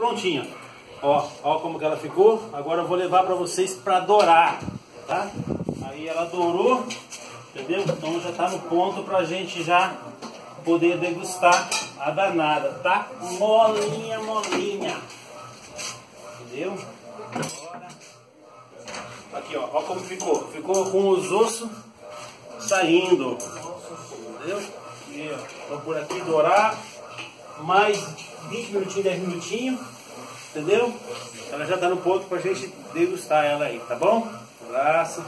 prontinha. Ó, ó como que ela ficou. Agora eu vou levar para vocês para dourar, tá? Aí ela dourou, entendeu? Então já tá no ponto pra gente já poder degustar a danada, tá? Molinha, molinha. Entendeu? Agora. Aqui, ó, ó como ficou. Ficou com os ossos saindo. Entendeu? Aqui, ó. Vou por aqui dourar. Mais 20 minutinhos, 10 minutinhos. Entendeu? Ela já tá no ponto pra gente degustar ela aí, tá bom? Abraço.